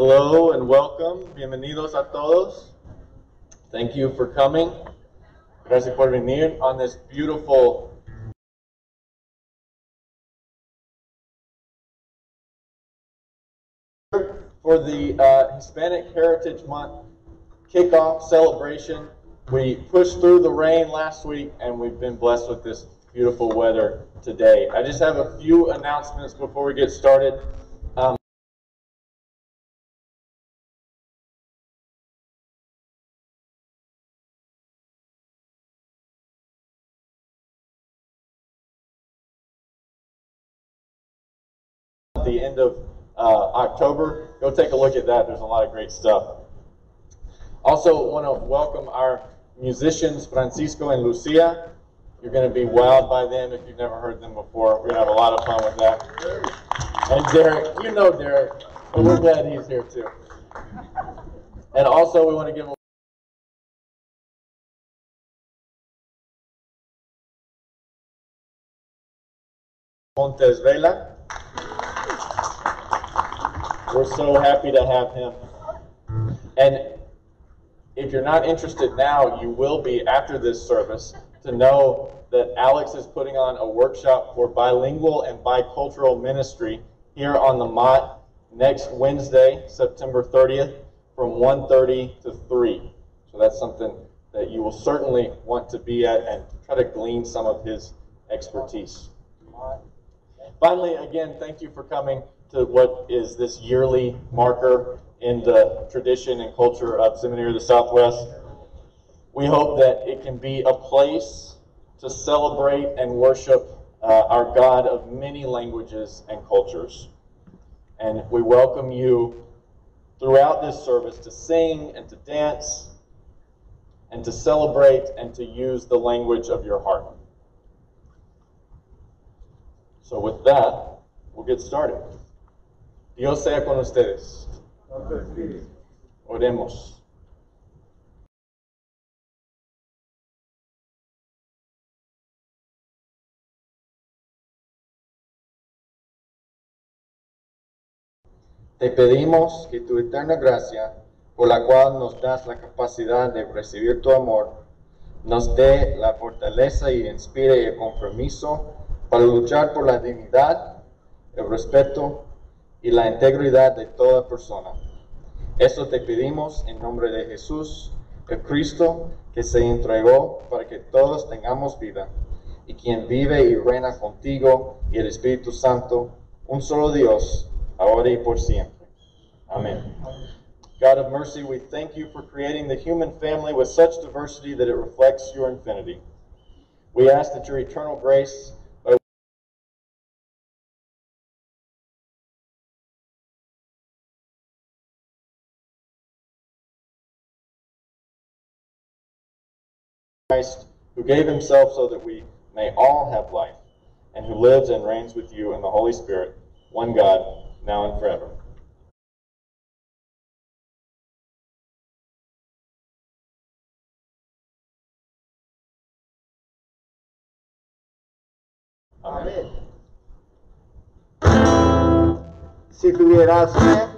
Hello and welcome. Bienvenidos a todos. Thank you for coming. Gracias por venir on this beautiful for the uh, Hispanic Heritage Month kickoff celebration. We pushed through the rain last week and we've been blessed with this beautiful weather today. I just have a few announcements before we get started. The end of uh, October. Go take a look at that. There's a lot of great stuff. Also, want to welcome our musicians, Francisco and Lucia. You're going to be wowed by them if you've never heard them before. We're going to have a lot of fun with that. And Derek, you know Derek, but we're glad he's here too. And also, we want to give a Montes Vela. We're so happy to have him. And if you're not interested now, you will be after this service to know that Alex is putting on a workshop for bilingual and bicultural ministry here on the Mott next Wednesday, September 30th, from 1:30 to 3. So that's something that you will certainly want to be at and try to glean some of his expertise. Finally, again, thank you for coming to what is this yearly marker in the tradition and culture of Seminary of the Southwest. We hope that it can be a place to celebrate and worship uh, our God of many languages and cultures. And we welcome you throughout this service to sing and to dance and to celebrate and to use the language of your heart. So, with that, we'll get started. Dios sea con ustedes. Oremos. Te pedimos que tu eterna gracia, por la cual nos das la capacidad de recibir tu amor, nos dé la fortaleza y inspire el compromiso para luchar por la dignidad, el respeto y la integridad de toda persona. Esto te pedimos en nombre de Jesús, el Cristo, que se entregó para que todos tengamos vida, y quien vive y reina contigo y el Espíritu Santo, un solo Dios, ahora y por siempre. Amén. God of mercy, we thank you for creating the human family with such diversity that it reflects your infinity. We ask that your eternal grace Christ, who gave himself so that we may all have life, and who lives and reigns with you in the Holy Spirit, one God, now and forever. Amén. Si tuvieras fe,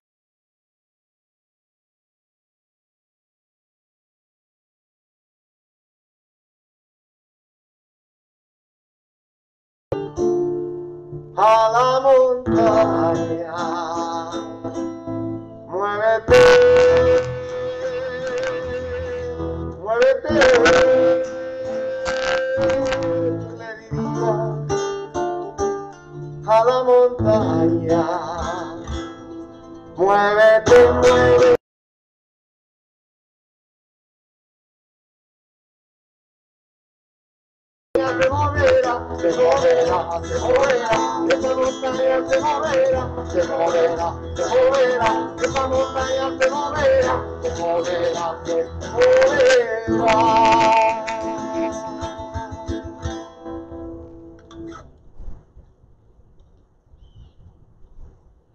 a la montaña. Muévete, muévete, le diría a la montaña. Muévete, muévete.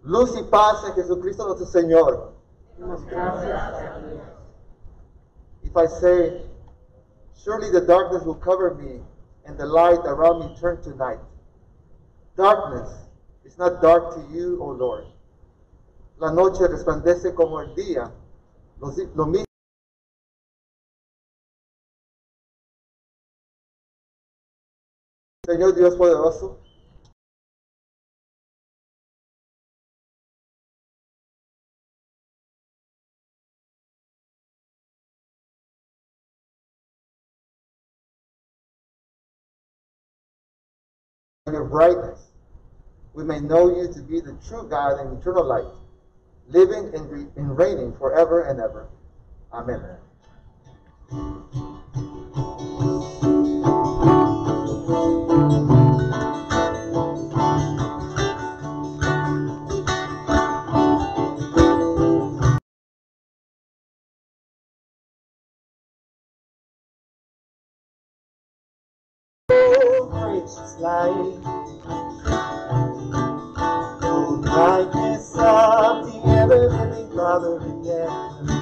Luz y paz en Jesucristo nuestro Señor. If I say, surely the darkness will cover me and the light around me turn to night. Darkness is not dark to you, O Lord. La noche resplandece como el día. Lo mismo Señor Dios poderoso, brightness, we may know you to be the true God and eternal light, living and, and reigning forever and ever. Amen. Gracious light. Oh, brightness of the ever living Father again.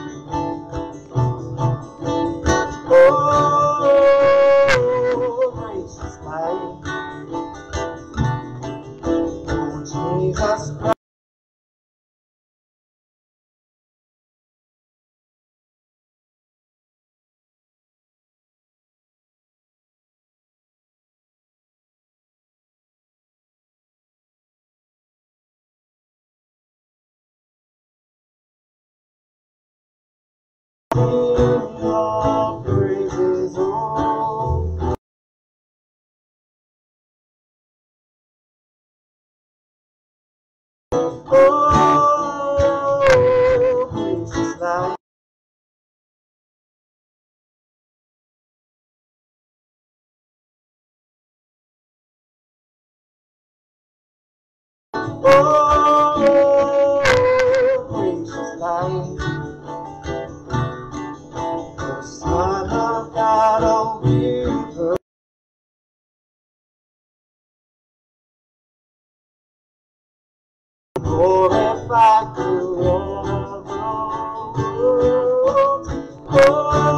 Oh, gracious light. The Son of God, oh. Oh,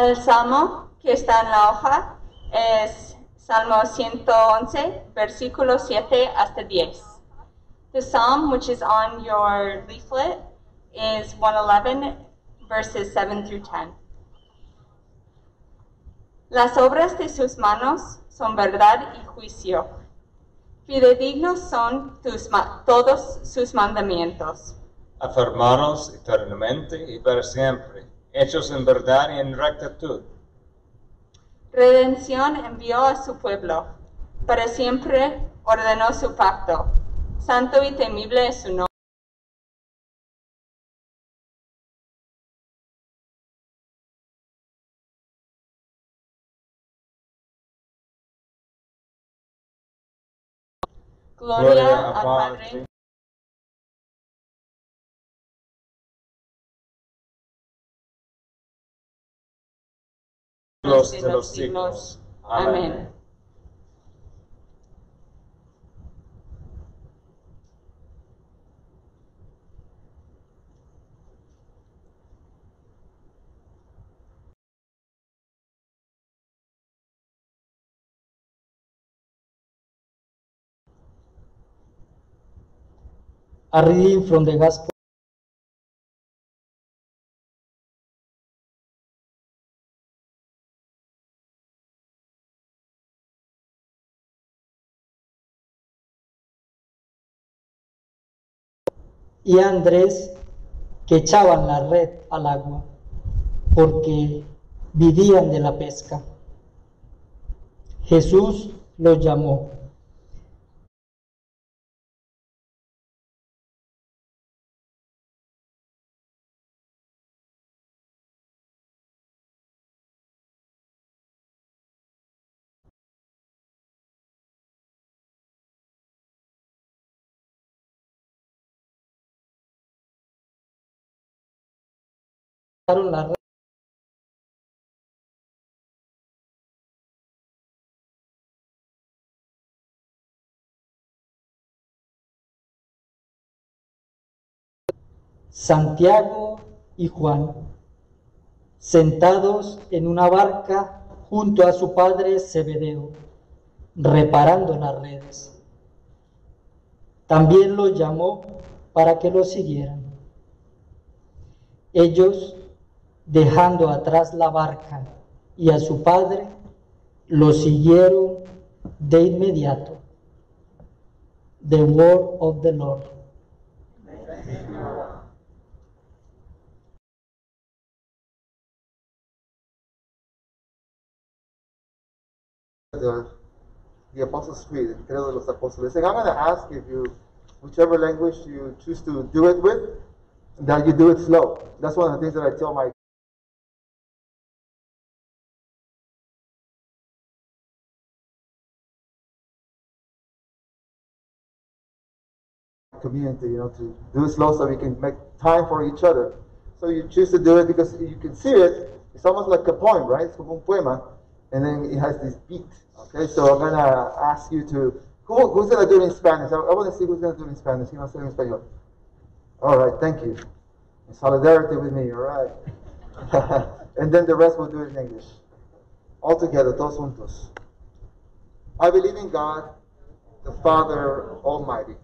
El salmo que está en la hoja es Salmo 111, versículos 7 hasta 10. The psalm which is on your leaflet is 111, verses 7 through 10. Las obras de sus manos son verdad y juicio. Fidedignos son tus todos sus mandamientos. afirmados eternamente y para siempre, hechos en verdad y en rectitud. Redención envió a su pueblo. Para siempre ordenó su pacto. Santo y temible es su nombre. Gloria al Padre. los de los siglos. Amén. Arriba from the Y Andrés que echaban la red al agua porque vivían de la pesca. Jesús los llamó. Santiago y Juan, sentados en una barca junto a su padre Zebedeo, reparando las redes. También los llamó para que lo siguieran. Ellos, dejando atrás la barca y a su padre, lo siguieron de inmediato. The word of the Lord. the, the Apostles' Creed, el credo de los apóstoles. And I'm going to ask if you, whichever language you choose to do it with, that you do it slow. That's one of the things that I tell my community, you know, to do it slow so we can make time for each other. So you choose to do it because you can see it. It's almost like a poem, right? It's como un poema, and then it has this beat. Okay, so I'm gonna ask you to. Who, who's gonna do it in Spanish? I, I want to see who's gonna do it in Spanish. You know, say in Spanish. All right, thank you. In solidarity with me, all right. and then the rest will do it in English. All together, todos juntos. I believe in God, the Father Almighty,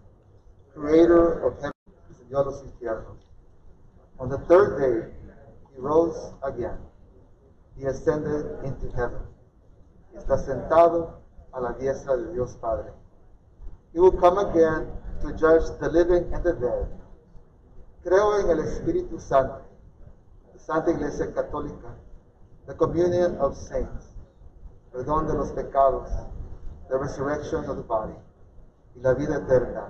creator of heaven y de los infiernos. On the third day, he rose again. He ascended into heaven. Está sentado a la diestra de Dios Padre. He will come again to judge the living and the dead. Creo en el Espíritu Santo, la Santa Iglesia Católica, the communion of saints, perdón de los pecados, the resurrection of the body, y la vida eterna.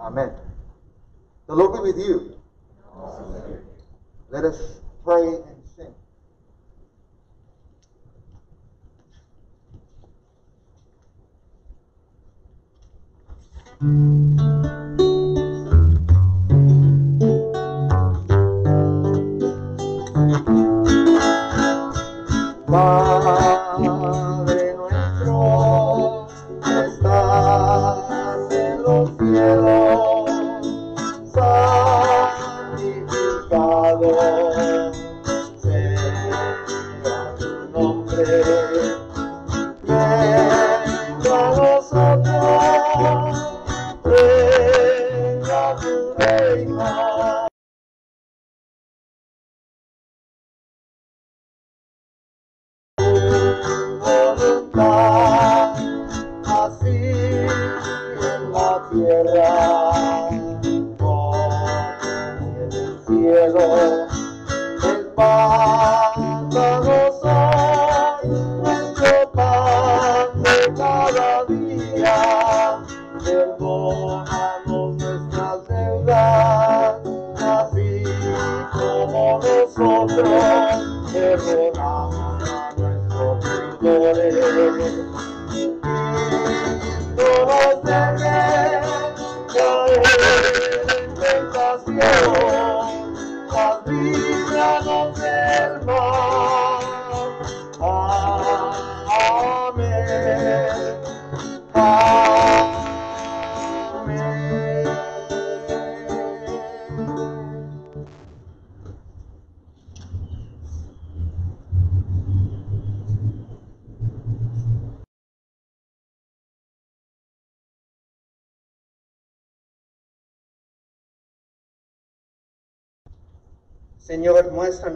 Amen. The Lord be with you. Let us pray and sing. Padre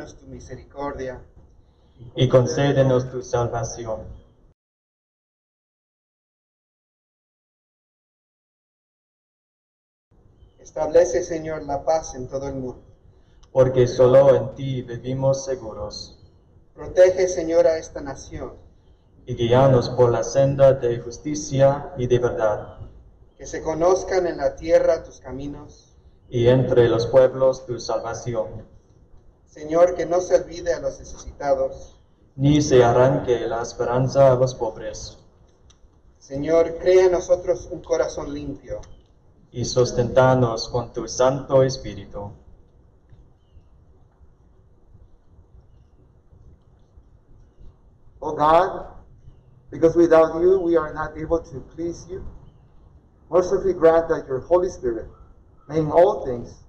muéstranos tu misericordia. y concédenos tu salvación. Establece, Señor, la paz en todo el mundo. Porque solo en ti vivimos seguros, Protege, Señor, a esta nación, y guíanos por la senda de justicia y de verdad, que se conozcan en la tierra tus caminos. y entre los pueblos tu salvación. Señor, que no se olvide a los necesitados. Ni se arranque la esperanza a los pobres, Señor, crea en nosotros un corazón limpio. y sostentanos con tu Santo Espíritu. O God, because without you we are not able to please you, mercifully grant that your Holy Spirit may in all things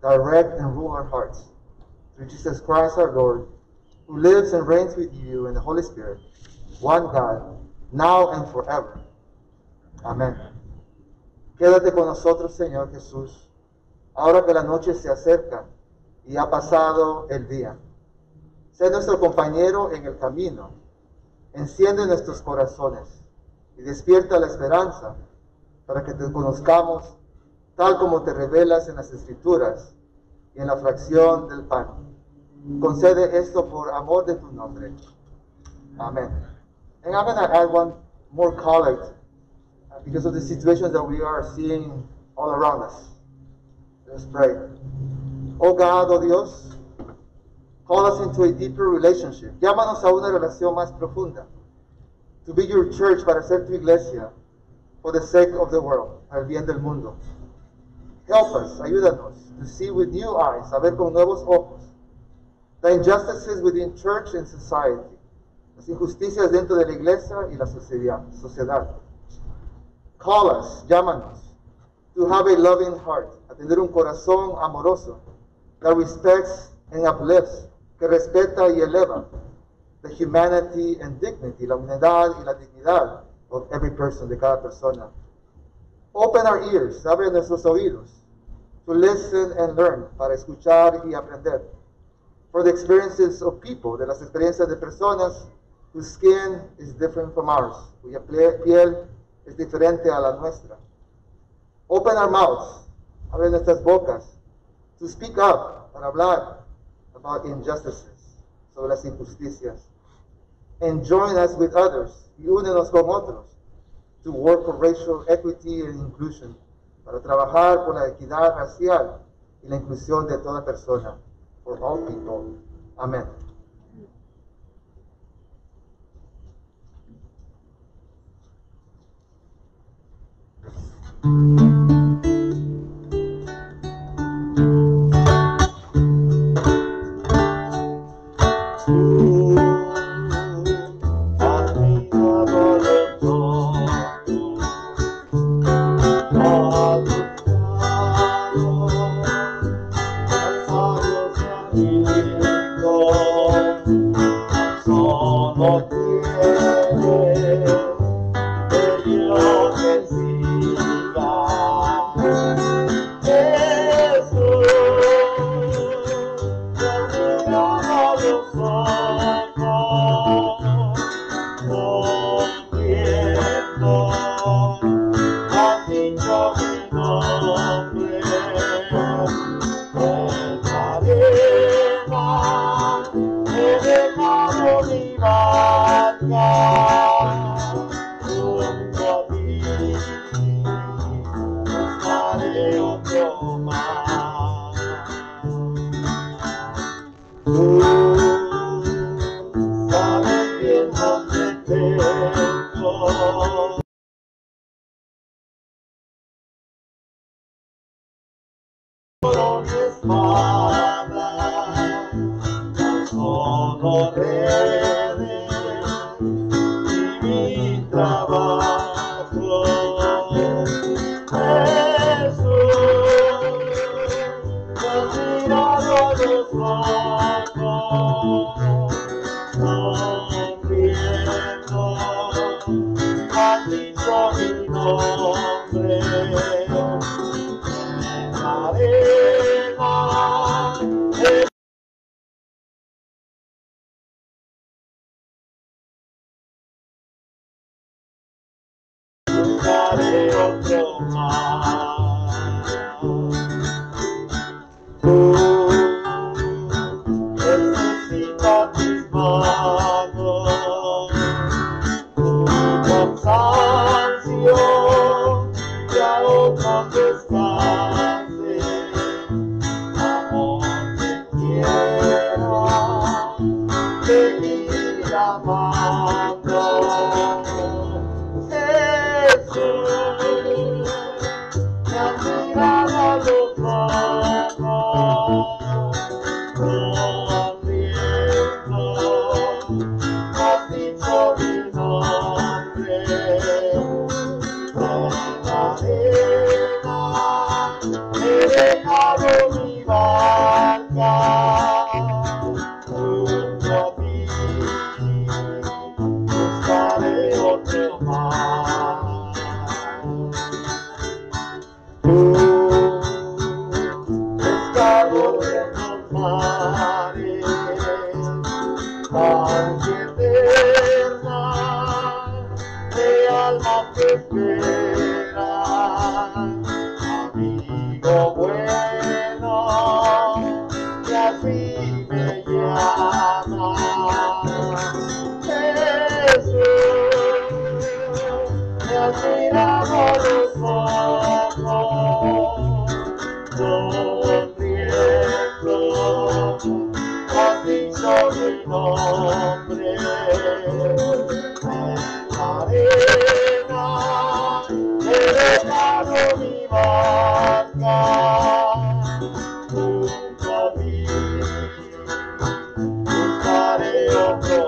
direct and rule our hearts. Through Jesus Christ our Lord, who lives and reigns with you in the Holy Spirit, one God, now and forever. Amén. Quédate con nosotros, Señor Jesús, ahora que la noche se acerca y ha pasado el día. Sé nuestro compañero en el camino. Enciende nuestros corazones y despierta la esperanza para que te conozcamos tal como te revelas en las escrituras y en la fracción del pan. Concede esto por amor de tu nombre. Amén. And I'm going to add one more collect uh, because of the situations that we are seeing all around us. Let's pray. Oh God, oh Dios, Call us into a deeper relationship. Llámanos a una relación más profunda. To be your church, para ser tu iglesia, for the sake of the world, al bien del mundo. Help us, ayúdanos, to see with new eyes, a ver con nuevos ojos, the injustices within church and society, las injusticias dentro de la iglesia y la sociedad. Call us, llámanos, to have a loving heart, a tener un corazón amoroso, that respects and uplifts, que respeta y eleva the humanity and dignity, la humanidad y la dignidad of every person, de cada persona. Open our ears, abre nuestros oídos, to listen and learn, para escuchar y aprender. For the experiences of people, de las experiencias de personas whose skin is different from ours, cuya piel es diferente a la nuestra. Open our mouths, abre nuestras bocas, to speak up, para hablar about injustices, sobre las injusticias. And join us with others, y únenos con otros, to work for racial equity and inclusion, para trabajar por la equidad racial y la inclusión de toda persona, for all people. Amen. Mm -hmm. put on his smile.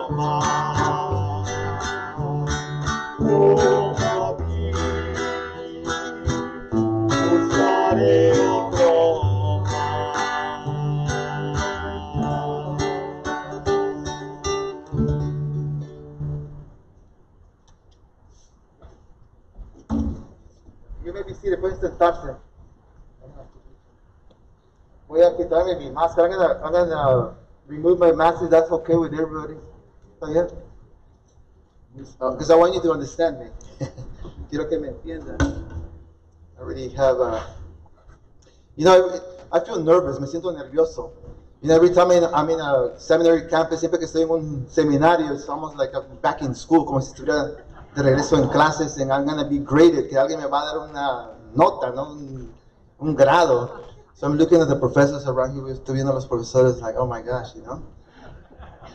You may be seated, pueden sentarse. Voy a quitarme. I'm gonna, I'm gonna uh, remove my mask that's okay with everybody. ¿Está bien? Oh, because I want you to understand me. Quiero que me entiendan. I already have a. You know, I, I feel nervous, me siento nervioso. You know, every time I'm in, a seminary campus, siempre que estoy en un seminario, it's almost like I'm back in school, como si estuviera de regreso en clases, and I'm gonna be graded, que alguien me va a dar una nota, ¿no? Un, un grado. So I'm looking at the professors around here, estoy viendo a los profesores, like, oh my gosh, you know?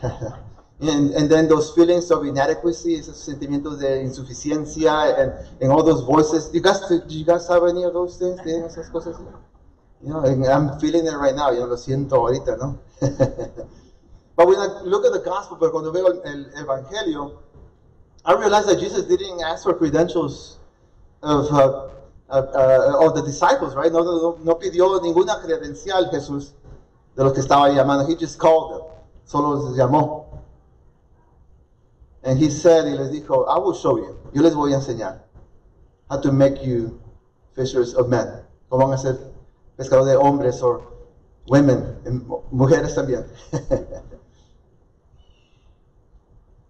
and, and then those feelings of inadequacy, esos sentimientos de insuficiencia, and, and all those voices. You guys, do you guys have any of those things? ¿Tienen esas cosas? You know, and I'm feeling it right now, know, lo siento ahorita, ¿no? but when I look at the gospel, pero cuando veo el, el evangelio, I realize that Jesus didn't ask for credentials of, uh, of, uh, of the disciples, right? No, no, no pidió ninguna credencial Jesús de los que estaba llamando. He just called them. Solo los llamó. And he said, y les dijo, I will show you. Yo les voy a enseñar how to make you fishers of men. Cómo van a ser pescadores de hombres or women, mujeres también.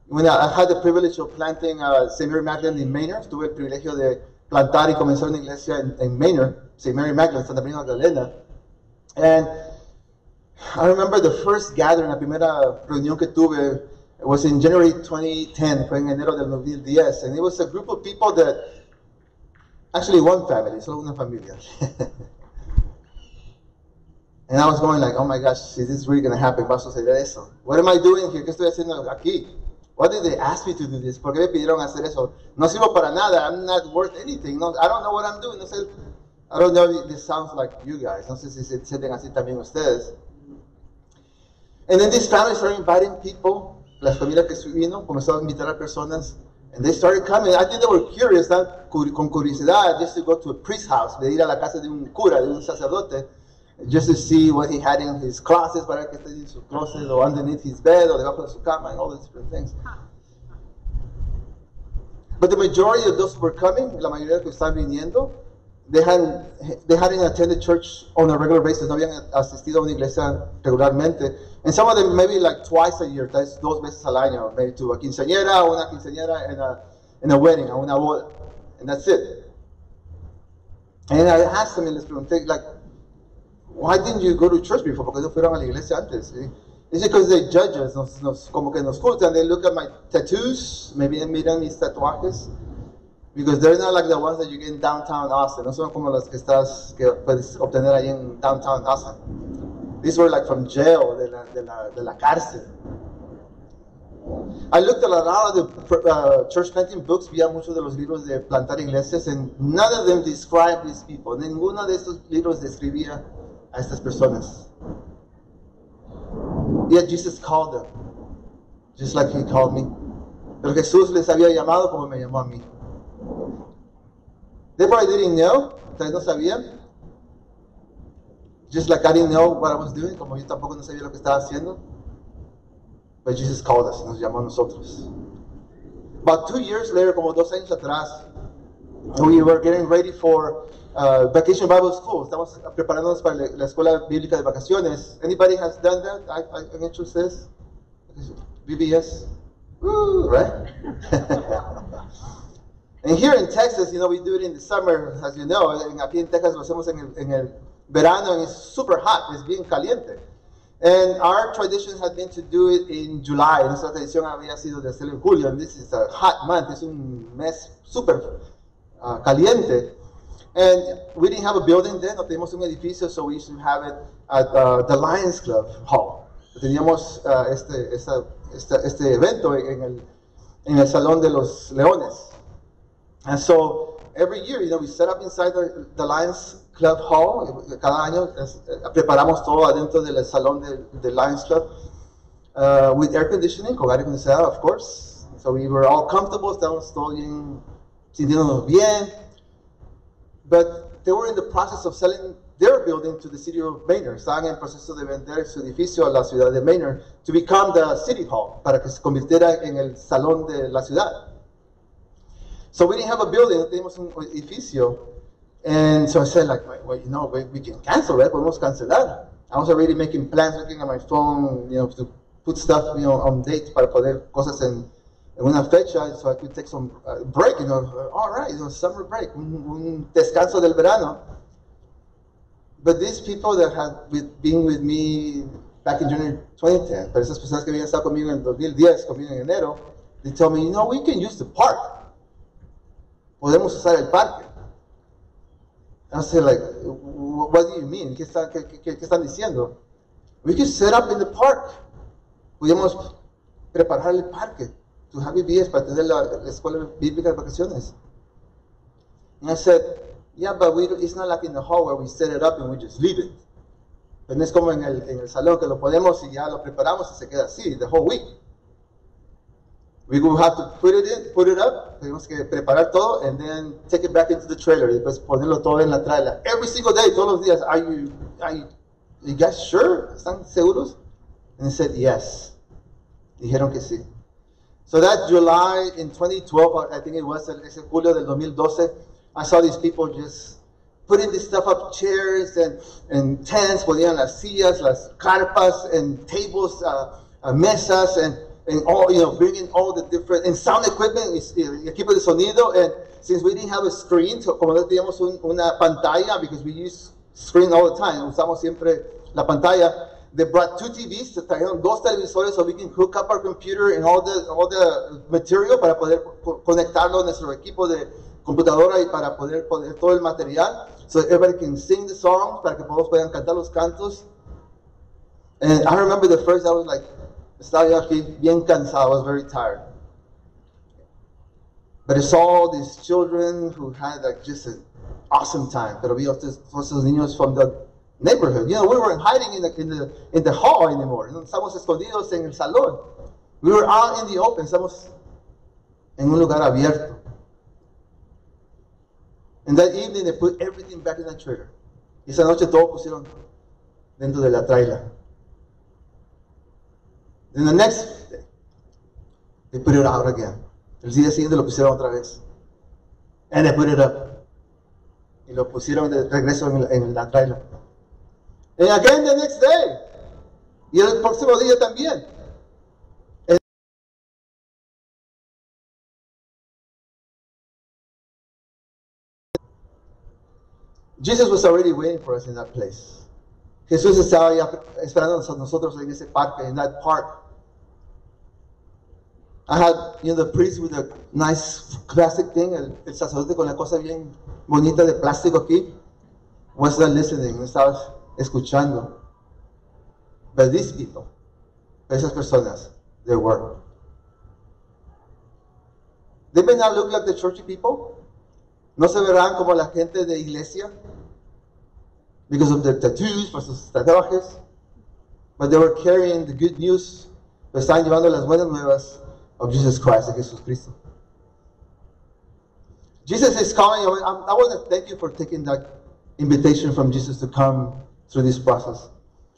When I, had the privilege of planting uh, St. Mary Magdalene in Manor, tuve el privilegio de plantar y comenzar una iglesia en, en Manor, St. Mary Magdalene, Santa María Magdalena. And I remember the first gathering, la primera reunión que tuve, it was in January 2010, fue en enero del 2010, and it was a group of people that, actually one family, solo una familia. and I was going like, oh my gosh, is this really going to happen? Va a suceder eso. What am I doing here? ¿Qué estoy haciendo aquí? Why did they ask me to do this? ¿Por qué me pidieron hacer eso? No sirvo para nada. I'm not worth anything. No, I don't know what I'm doing. No sé, I don't know if this sounds like you guys. No sé si se sienten así también ustedes. And then this family started inviting people, las familias que vino, comenzó a invitar a personas, and they started coming. I think they were curious, con curiosidad, just to go to a priest house, de ir a la casa de un cura, de un sacerdote, just to see what he had in his closets, para que esté en su closet, or underneath his bed, o debajo de su cama, and all these different things. But the majority of those who were coming, la mayoría que estaban viniendo, they hadn't, they hadn't attended church on a regular basis, no habían asistido a una iglesia regularmente. And some of them maybe like twice a year, vez dos veces al año, maybe to a quinceañera, una quinceañera en a, in a wedding, a una boda. And that's it. And I asked them, y les pregunté, like, why didn't you go to church before? ¿Por qué no fueron a la iglesia antes? Y It's because they judge us, nos, nos, como que nos juzgan. They look at my tattoos, maybe miran mis tatuajes, because they're not like the ones that you get in downtown Austin. No son como las que estás, que puedes obtener ahí en downtown Austin. These were like from jail, de la, de cárcel. I looked at a lot of the uh, church planting books, vi muchos de los libros de plantar iglesias, and none of them describe these people. Ninguno de estos libros describía a estas personas. Yet Jesus called them, just like he called me. Pero Jesús les había llamado como me llamó a mí. They probably didn't know, ustedes no sabían. Just like I didn't know what I was doing, como yo tampoco no sabía lo que estaba haciendo. But Jesus called us, nos llamó a nosotros. About two years later, como dos años atrás, we were getting ready for uh, vacation Bible school. Estamos preparándonos para la la escuela bíblica de vacaciones. Anybody has done that? ¿Han hecho ustedes? BBS? Woo, right? and here in Texas, you know, we do it in the summer, as you know. Aquí en Texas lo hacemos en el, en el verano and it's super hot, it's bien caliente. And our tradition had been to do it in July. Nuestra tradición había sido de hacerlo en julio. And this is a hot month. Es un mes super uh, caliente. And we didn't have a building then, no teníamos un edificio, so we used to have it at uh, the Lions Club Hall. Teníamos uh, este, esta- esta- este evento en el, en el Salón de los Leones. And so every year, you know, we set up inside the, the Lions Club Hall. Cada año eh, preparamos todo adentro del salón del del Lions Club uh, with air conditioning, con aire acondicionado, of course. So we were all comfortable, estábamos todos bien, sintiéndonos bien. But they were in the process of selling their building to the city of Manor. Estaban en proceso de vender su edificio a la ciudad de Manor to become the city hall, para que se convirtiera en el salón de la ciudad. So we didn't have a building, no teníamos un edificio. And so I said, like, well, you know, we, we can cancel, right? Podemos cancelar. I was already making plans, looking at my phone, you know, to put stuff, you know, on date para poner cosas en, en una fecha, so I could take some uh, break, you know, all right, you know, summer break, un, un descanso del verano. But these people that had with, been with me back in January 2010, pero esas personas que habían estado conmigo en 2010, conmigo en enero, they told me, you know, we can use the park. Podemos usar el parque. I said, like, "Wh- what do you mean? ¿Qué, está- qué- qué- qué están diciendo? We could set up in the park. Podíamos preparar el parque to have BBS para tener la, la escuela bíblica de vacaciones. And I said, yeah, but we, it's not like in the hall where we set it up and we just leave it. Pero no es como en el, en el salón que lo ponemos y ya lo preparamos y se queda así, the whole week. We will have to put it in, put it up, tenemos que preparar todo and then take it back into the trailer y después ponerlo todo en la trailer. Every single day, todos los días, are you, are you, you guys sure? ¿Están seguros? And they said yes. Dijeron que sí. So that July in 2012, I think it was, ese julio del 2012, I saw these people just putting this stuff up, chairs and, and tents, ponían las sillas, las carpas and tables, uh, uh, mesas and, and all, you know, bringing all the different, and sound equipment, y equipo de sonido, and since we didn't have a screen, como no teníamos un- una pantalla, because we use screen all the time, usamos siempre la pantalla, they brought two TVs, dos televisores so we can hook up our computer and all the, all the material para poder co- conectarlo a nuestro equipo de computadora y para poder poner todo el material, so everybody can sing the songs, para que todos puedan cantar los cantos. And I remember the first, I was like, estaba aquí bien cansado, I was very tired. But I saw these children who had like just an awesome time. Pero vi a niños from the neighborhood. You know, we weren't hiding in the, in the, in the hall anymore. No estamos escondidos en el salón. We were out in the open. Estamos en un lugar abierto. And that evening they put everything back in the trailer. Y esa noche todo pusieron dentro de la trailer. Then the next day, they put it out again. El día siguiente lo pusieron otra vez. And they put it up. Y lo pusieron de regreso en, la- en la trailer. And again the next day. Y el próximo día también. Jesus was already waiting for us in that place. Jesús estaba ya esperando a nosotros en ese parque, in that park. I had, you know, the priest with a nice plastic thing, el, el sacerdote con la cosa bien bonita de plástico aquí. Was not listening, estaba escuchando. But these people, esas personas, they were. They may not look like the churchy people. No se verán como la gente de iglesia because of their tattoos, por sus tatuajes. But they were carrying the good news. Pero estaban llevando las buenas nuevas of Jesus Christ, de Jesucristo. Jesus is calling I want to thank you for taking that invitation from Jesus to come through this process.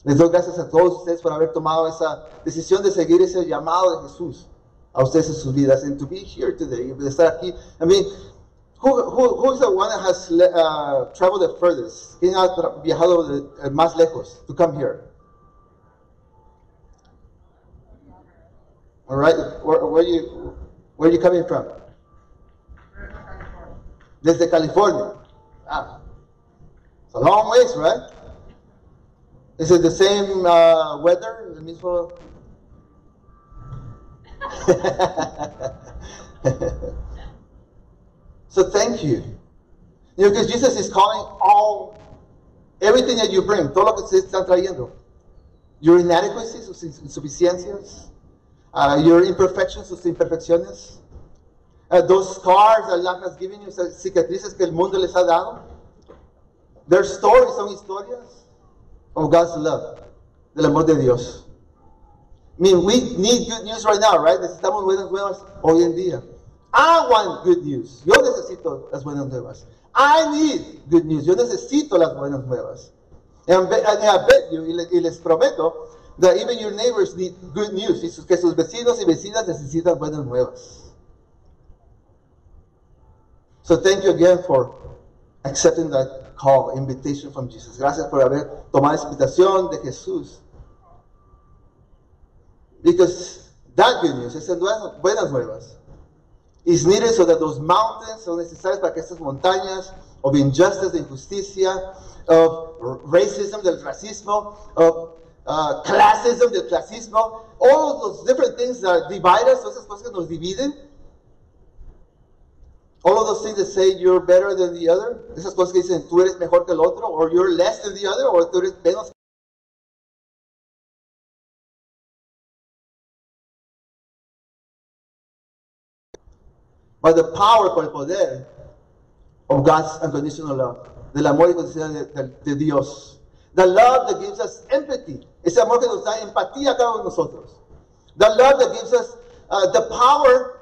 Les doy gracias a todos ustedes por haber tomado esa decisión de seguir ese llamado de Jesús a ustedes en sus vidas and to be here today, de estar aquí. I mean, who, who, who is the one that has uh, traveled the furthest? ¿Quién ha viajado eh, más lejos to come here? All right, where, where you where you coming from? Desde California. Ah, it's a long ways, right? Is it the same uh, weather? El mismo. so thank you. You know, because Jesus is calling all, everything that you bring, todo lo que ustedes están trayendo, your inadequacies, sus insuficiencias, uh, your imperfections, sus imperfecciones, uh, those scars that life has given you, esas cicatrices que el mundo les ha dado, their stories son historias of God's love, del amor de Dios. I mean, we need good news right now, right? Necesitamos buenas nuevas hoy en día. I want good news. Yo necesito las buenas nuevas. I need good news. Yo necesito las buenas nuevas. And, I bet you, y le- y les prometo, that even your neighbors need good news. Que sus vecinos y vecinas necesitan buenas nuevas. So thank you again for accepting that call, invitation from Jesus. Gracias por haber tomado esa invitación de Jesús. Because that good news, esas buenas nuevas, is needed so that those mountains son necesarias para que estas montañas of injustice, de injusticia, of racism, del racismo, of uh, classism, del clasismo, all of those different things that divide us, todas esas cosas que nos dividen, all of those things that say you're better than the other, esas cosas que dicen tú eres mejor que el otro, or you're less than the other, or tú eres menos by the power, por el poder of God's unconditional love, del amor incondicional de- de Dios. The love that gives us empathy, ese amor que nos da empatía a cada uno de nosotros. The love that gives us uh, the power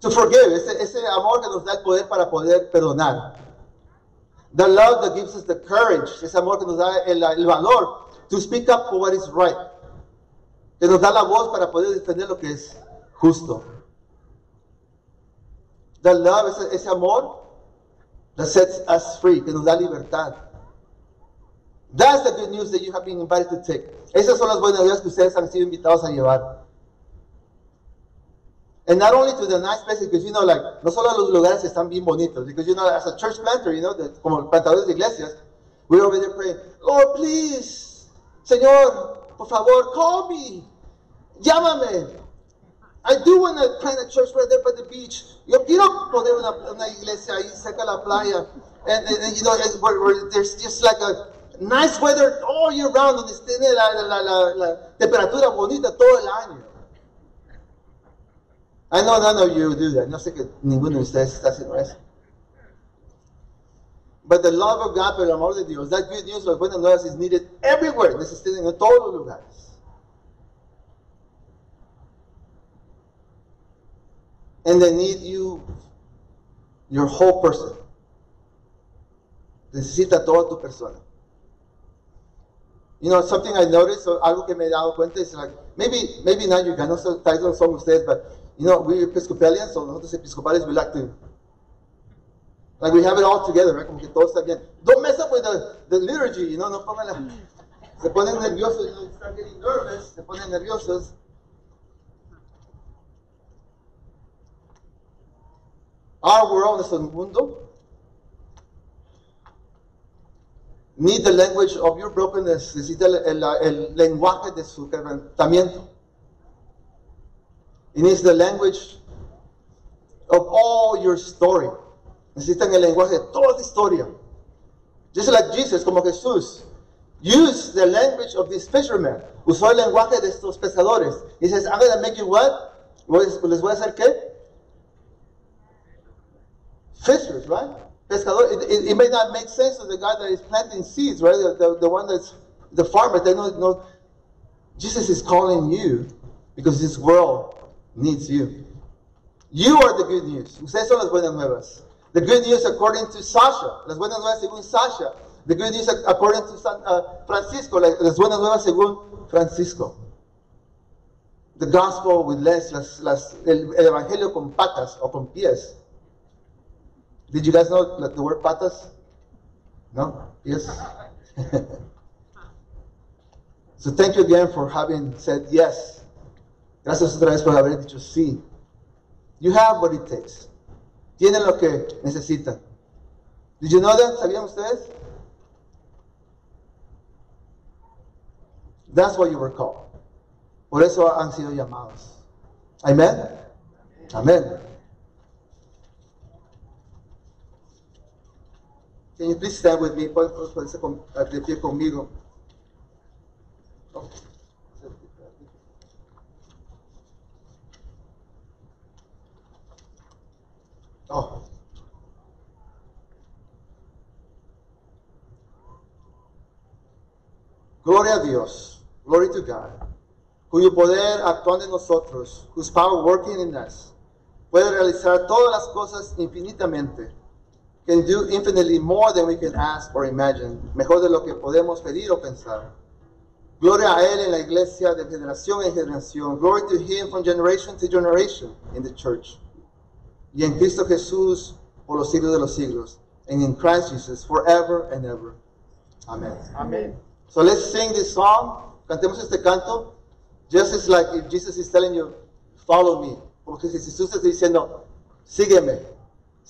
to forgive, ese, ese amor que nos da el poder para poder perdonar. The love that gives us the courage, ese amor que nos da el, el valor to speak up for what is right. Que nos da la voz para poder defender lo que es justo. The love, ese, ese amor that sets us free, que nos da libertad. That's the good news that you have been invited to take. Esas son las buenas nuevas que ustedes han sido invitados a llevar. And not only to the nice places, because you know, like, no solo los lugares están bien bonitos, because you know, as a church planter, you know, the- como plantadores de iglesias, we're over there praying, Lord, please, Señor, por favor, call me, llámame. I do want to plant a church right there by the beach. Yo quiero poner una, una iglesia ahí cerca de la playa. And, and- and, you know, and where, where there's just like a nice weather all year round, donde tiene la, la, la, la temperatura bonita todo el año. I know none of you do that. No sé que ninguno de ustedes está haciendo eso. But the love of God, pero el amor de Dios, that good news, las buenas nuevas, is needed everywhere. Necesitan en todos los lugares. And they need you, your whole person. Necesita toda tu persona. You know, something I noticed, or algo que me he dado cuenta, is like, maybe, maybe not you guys, sé, tal vez son ustedes, but, you know, we Episcopalians, so nosotros Episcopales, we like to, like we have it all together, right? Como que todo está bien. Don't mess up with the, the liturgy, you know, no pongan la, se ponen nerviosos, you know, start getting nervous, se ponen nerviosos. Our world, nuestro mundo, need the language of your brokenness, necesita el, el- el lenguaje de su quebrantamiento. It needs the language of all your story. Necesitan el lenguaje de toda tu historia. Just like Jesus, como Jesús, use the language of these fishermen. Usó el lenguaje de estos pescadores. He says, I'm going to make you what? ¿Les voy a hacer qué? Fishers, right? Pescador. It, it, it may not make sense to the guy that is planting seeds, right? The, the, the one that's the farmer. They don't know. Jesus is calling you because this world needs you. You are the good news. Ustedes son las buenas nuevas. The good news according to Sasha. Las buenas nuevas según Sasha. The good news according to San, uh, Francisco. Las buenas nuevas según Francisco. The gospel with legs, las, las, el, el evangelio con patas o con pies. Did you guys know the word patas? No? Yes? so thank you again for having said yes. Gracias otra vez por haber dicho sí. You have what it takes. Tienen lo que necesitan. Did you know that? ¿Sabían ustedes? That's what you were called. Por eso han sido llamados. Amen. Amen. Can you please stand with me? De pie conmigo. Oh. Gloria a Dios. Glory to God. Cuyo poder actuando en nosotros, whose power working in us, puede realizar todas las cosas infinitamente. Can do infinitely more than we can ask or imagine. Mejor de lo que podemos pedir o pensar. Gloria a Él en la iglesia de generación en generación. Glory to Him from generation to generation in the church. Y en Cristo Jesús por los siglos de los siglos. And in Christ Jesus forever and ever. Amen. Amén. So let's sing this song. Cantemos este canto. Just as like if Jesus is telling you, follow me. Porque si Jesús está diciendo, sígueme.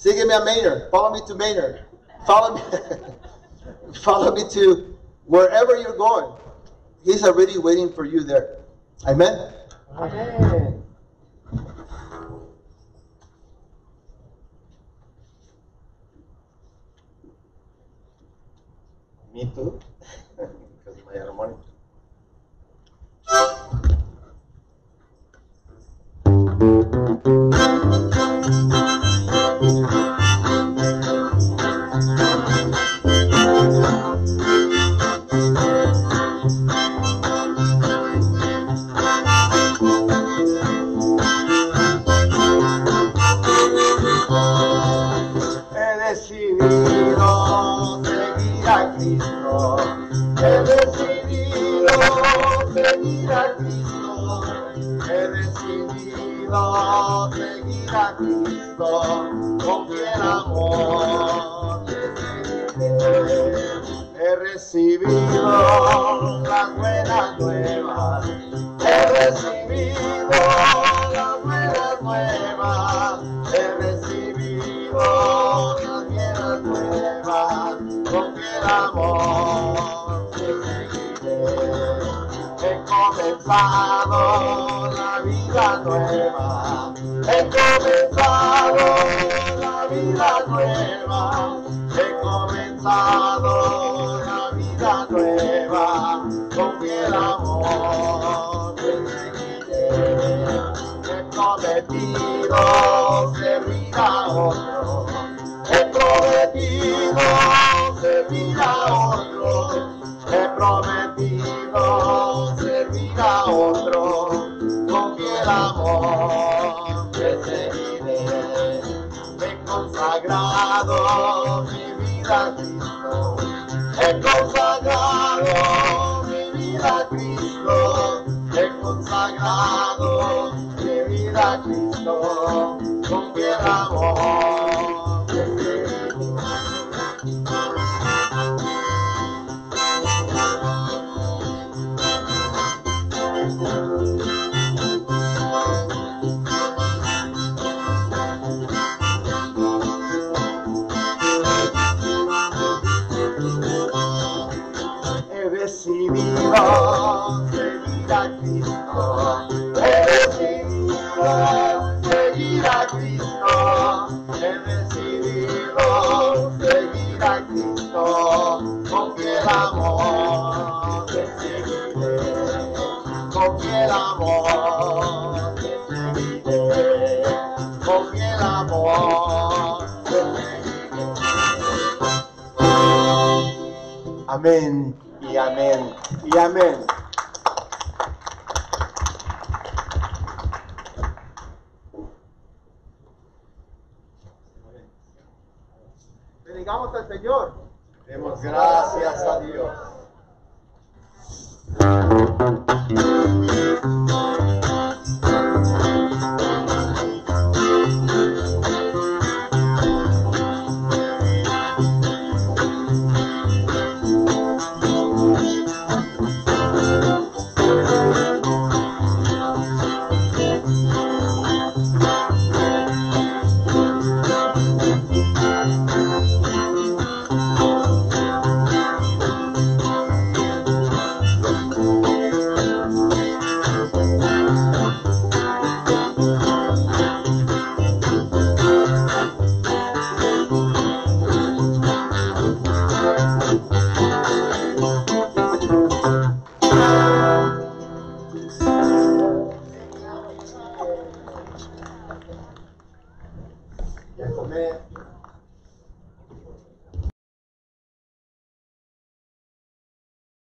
Sígueme a Manor. Follow me to Manor. Follow me. follow me to wherever you're going. He's already waiting for you there. Amen. Amén. Me too. prometido se otro, prometido se mira otro, el prometido se mira otro, con el amor que te me he consagrado mi vida a ti. Amén y amén y amén.